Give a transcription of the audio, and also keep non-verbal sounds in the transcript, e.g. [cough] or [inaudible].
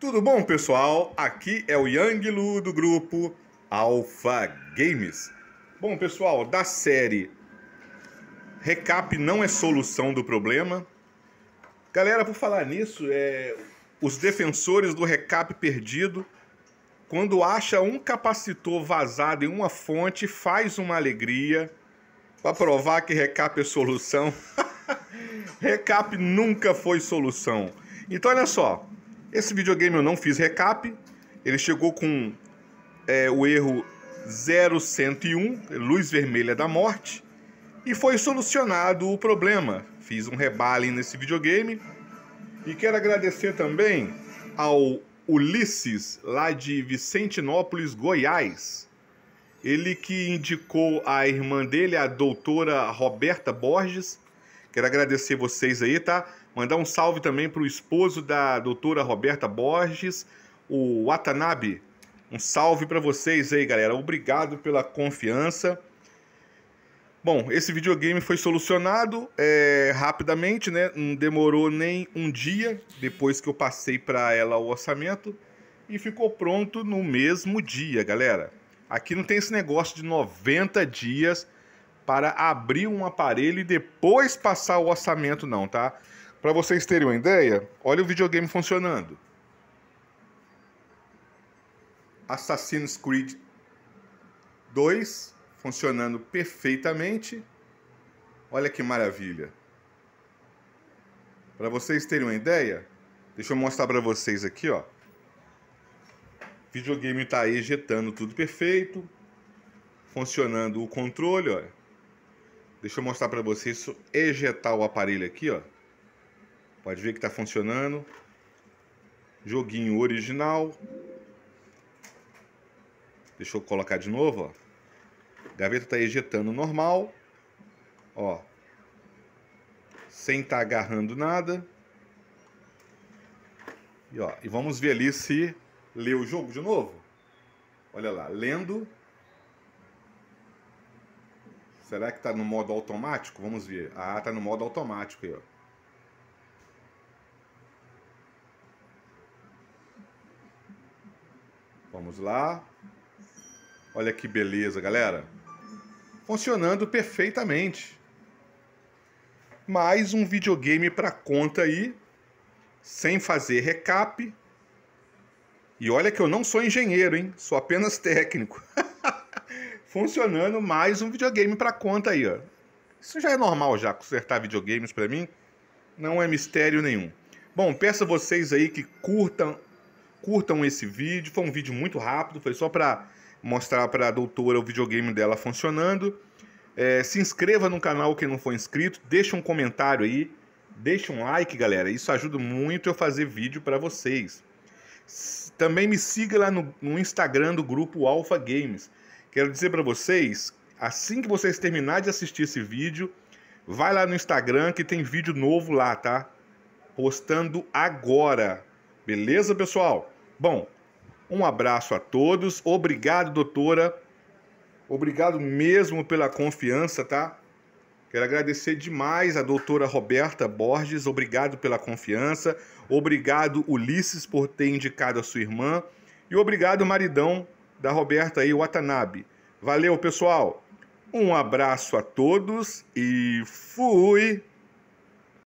Tudo bom, pessoal? Aqui é o Yang Lu do grupo Alpha Games. Bom, pessoal, da série Recap não é solução do problema. Galera, por falar nisso, é... os defensores do recap perdido, quando acha um capacitor vazado em uma fonte, faz uma alegria para provar que recap é solução. [laughs] recap nunca foi solução. Então, olha só, esse videogame eu não fiz recap, ele chegou com é, o erro 0101, luz vermelha da morte, e foi solucionado o problema. Fiz um rebaling nesse videogame e quero agradecer também ao Ulisses, lá de Vicentinópolis, Goiás. Ele que indicou a irmã dele, a doutora Roberta Borges. Quero agradecer vocês aí, tá? Mandar um salve também para o esposo da doutora Roberta Borges, o Watanabe. Um salve para vocês aí, galera. Obrigado pela confiança. Bom, esse videogame foi solucionado é, rapidamente, né? Não demorou nem um dia depois que eu passei para ela o orçamento e ficou pronto no mesmo dia, galera. Aqui não tem esse negócio de 90 dias para abrir um aparelho e depois passar o orçamento, não, tá? Para vocês terem uma ideia, olha o videogame funcionando. Assassin's Creed 2 funcionando perfeitamente. Olha que maravilha. Para vocês terem uma ideia, deixa eu mostrar para vocês aqui, ó. O videogame está aí ejetando tudo perfeito, funcionando o controle, ó. Deixa eu mostrar para vocês ejetar o aparelho aqui, ó. Pode ver que está funcionando. Joguinho original. Deixa eu colocar de novo, ó. Gaveta está ejetando normal. Ó. Sem estar tá agarrando nada. E, ó, e vamos ver ali se lê o jogo de novo. Olha lá, lendo. Será que está no modo automático? Vamos ver. Ah, está no modo automático aí, ó. Vamos lá. Olha que beleza, galera. Funcionando perfeitamente. Mais um videogame para conta aí, sem fazer recap. E olha que eu não sou engenheiro, hein? Sou apenas técnico. [laughs] Funcionando mais um videogame para conta aí, ó. Isso já é normal já, consertar videogames para mim. Não é mistério nenhum. Bom, peço a vocês aí que curtam curtam esse vídeo. Foi um vídeo muito rápido, foi só para mostrar para a doutora o videogame dela funcionando. É, se inscreva no canal quem não for inscrito, deixa um comentário aí, deixa um like, galera. Isso ajuda muito eu fazer vídeo para vocês. Também me siga lá no, no Instagram do grupo Alpha Games. Quero dizer para vocês, assim que vocês terminarem de assistir esse vídeo, vai lá no Instagram que tem vídeo novo lá, tá? Postando agora. Beleza, pessoal? Bom, um abraço a todos. Obrigado, doutora. Obrigado mesmo pela confiança, tá? Quero agradecer demais a doutora Roberta Borges. Obrigado pela confiança. Obrigado, Ulisses, por ter indicado a sua irmã. E obrigado, maridão da Roberta aí, Watanabe. Valeu, pessoal. Um abraço a todos e fui!